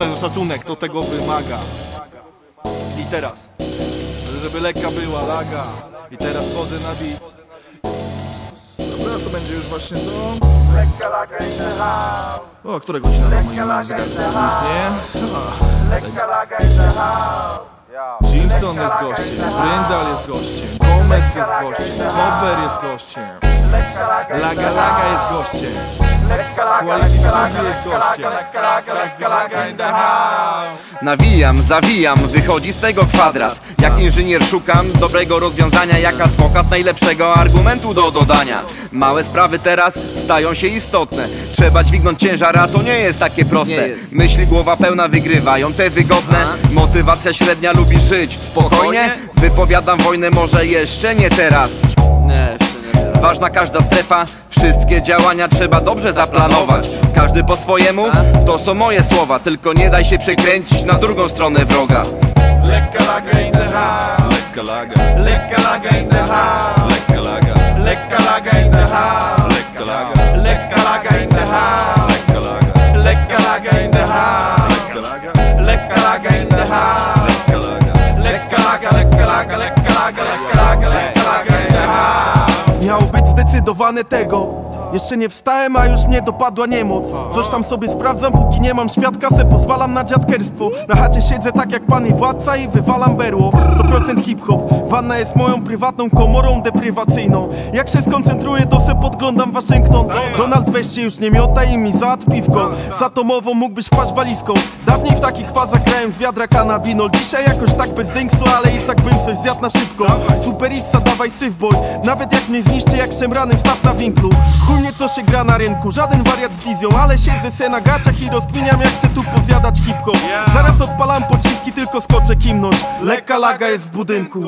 Szacunek to tego wymaga. I teraz, żeby lekka była laga. I teraz wchodzę na beat. Dobra, to będzie już właśnie to. O, która godzina na moim zegarku to jest, nie? Jimson jest gościem, Bryndal jest gościem, Gomez jest gościem, Kober jest gościem, Laga Laga jest gościem, Nawijam, zawijam, wychodzi z tego kwadrat. Jak inżynier szukam dobrego rozwiązania Jak adwokat najlepszego argumentu do dodania. Małe sprawy teraz stają się istotne. Trzeba dźwignąć ciężar, a to nie jest takie proste. Myśli głowa pełna wygrywają te wygodne. Motywacja średnia lubi żyć. Spokojnie Wypowiadam wojnę, może jeszcze nie teraz. Ważna każda strefa, wszystkie działania trzeba dobrze zaplanować. Każdy po swojemu, to są moje słowa. Tylko nie daj się przekręcić na drugą stronę wroga. Lekka laga in the house, Lekka laga, lekka laga in the house, lekka laga, lekka laga in the house, lekka laga, lekka laga in the house, zdecydowane tego. Jeszcze nie wstałem, a już mnie dopadła niemoc. Coś tam sobie sprawdzam, póki nie mam świadka Se pozwalam na dziadkerstwo. Na chacie siedzę tak jak pan i władca i wywalam berło. 100% hip-hop Wanna jest moją prywatną komorą deprywacyjną. Jak się skoncentruję, to se podglądam Waszyngton. Donald weźcie już nie miota i mi załatw piwko. Za tomową mógłbyś wpaść walizką. Dawniej w takich fazach grałem z wiadra kanabinol. Dzisiaj jakoś tak bez dynksu, ale i tak bym coś zjadł na szybko. Super Xa, dawaj syfboj Nawet jak mnie zniszczy jak szemrany staw na winklu. Chuj mnie co się gra na rynku, żaden wariat z wizją Ale siedzę se na gaciach i rozkminiam jak se tu pozjadać hip-hop. Zaraz odpalam pociski, tylko skoczę kimnąć. Lekka laga jest w budynku.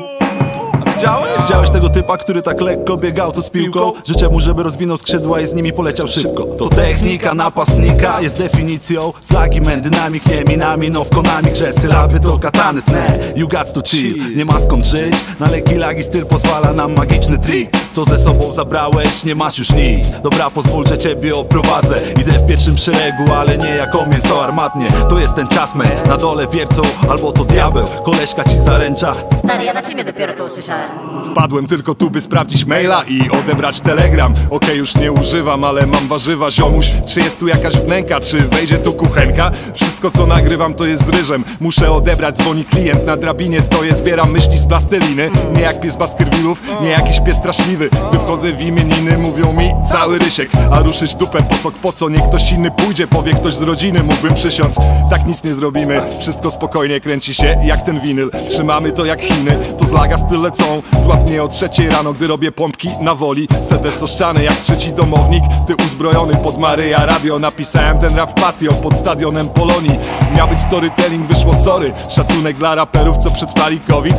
Widziałeś? Widziałeś tego typa, który tak lekko biegał tu z piłką? Życzę mu, żeby rozwinął skrzydła i z nimi poleciał szybko. To technika napastnika jest definicją. Slagi, men, dynamik, nie minami, no w konami Grze sylaby to katany tnę. You got to chill, nie ma skąd żyć Na lekki lagi styl pozwala nam magiczny trik Co ze sobą zabrałeś, nie masz już nic. Dobra, pozwól, że ciebie oprowadzę. Idę w pierwszym szeregu, ale nie jako mięso armatnie. To jest ten czas, me, na dole wiercą Albo to diabeł, koleżka ci zaręcza. Stary, ja na filmie dopiero to usłyszałem. Wpadłem tylko tu, by sprawdzić maila i odebrać telegram. Okej, już nie używam, ale mam warzywa, ziomuś. Czy jest tu jakaś wnęka, czy wejdzie tu kuchenka? Wszystko co nagrywam to jest z ryżem. Muszę odebrać, dzwoni klient Na drabinie. Stoję, zbieram myśli z plasteliny. Nie jak pies Baskervillów, nie jakiś pies straszliwy Gdy wchodzę w imieniny, mówią mi cały rysiek. A ruszyć dupę posok po co? Niech ktoś inny pójdzie, powie ktoś z rodziny. Mógłbym przysiąc, tak nic nie zrobimy. Wszystko spokojnie kręci się jak ten winyl. Trzymamy to jak Chiny, to z laga styl lecą Złap mnie o trzeciej rano, gdy robię pompki na woli. Sedę so ściany jak trzeci domownik. Ty uzbrojony pod Maryja Radio Napisałem ten rap patio pod stadionem Polonii. Miał być storytelling, wyszło sorry. Szacunek dla raperów, co przetrwali COVID.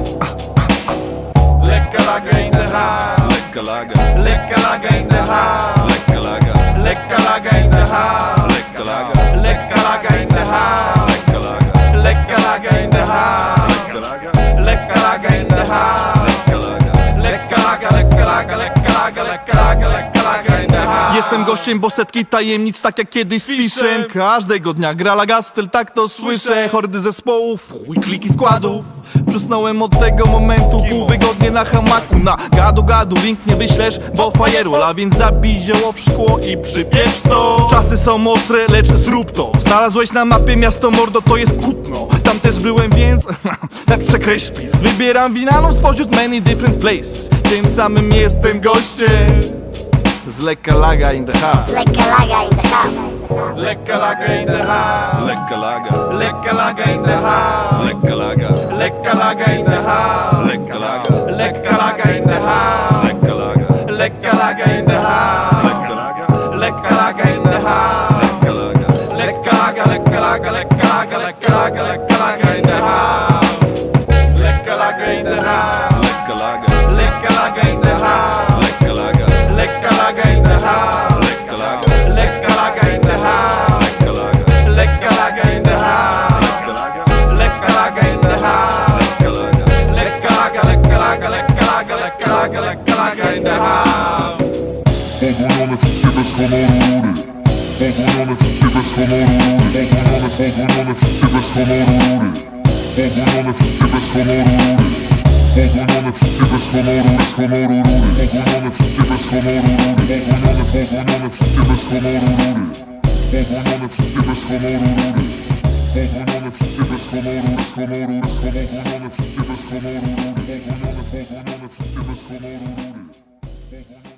Lekka laga in the house, Lekka laga, lekka laga in the house, lekka laga, lekka laga in the house, lekka laga, laga in the house, lekka laga, laga in the house, lekka laga, lekka laga in the house. lekka laga. Lekka laga, lekka laga, lekka laga, lekka laga, in the house. Jestem gościem, bo setki tajemnic, tak jak kiedyś z Fiszem. Każdego dnia gra laga styl, tak to słyszę. Hordy zespołów, chuj kliki składów Przysnąłem od tego momentu, pół wygodnie na hamaku Na gadu gadu, link nie wyślesz, bo firewall A więc zabij zioło w szkło i przypiecz to. Czasy są ostre, lecz zrób to. Znalazłeś na mapie miasto Mordo, to jest Kutno. Tam też byłem, więc tak przekreśl pis Wybieram winaną spośród many different places. Tym samym jestem gościem. Z lekka laga in the house. Lekka laga in the house. Lekka laga in the house. Lekka laga, Lekka laga in the house. Lekka laga, Lekka laga in the house. Lekka laga, Lekka laga in the house. Lekka laga, Lekka laga in the house. Lekka laga, Lekka laga in the house. Lekka laga. Lekka laga, lekka laga, lekka laga, lekka laga, lekka laga in the house. Lekka laga in the house Podłonione wszystkie bez honoru rury Podłonione wszystkie bez honoru rury Pogonione, pogonione, wszystkie bez honoru rury Pogonione, wszystkie bez honoru rury Pogonione, wszystkie bez honoru, bez honoru rury Pogonione, wszystkie bez honoru rury Pogonione, pogonione, wszystkie bez honoru rury Pogonione, wszystkie bez honoru rury Pogonione, wszystkie bez honoru, bez honoru, bez honoru Pogonione, wszystkie bez honoru rury Pogonione, pogonione, wszystkie bez honoru rury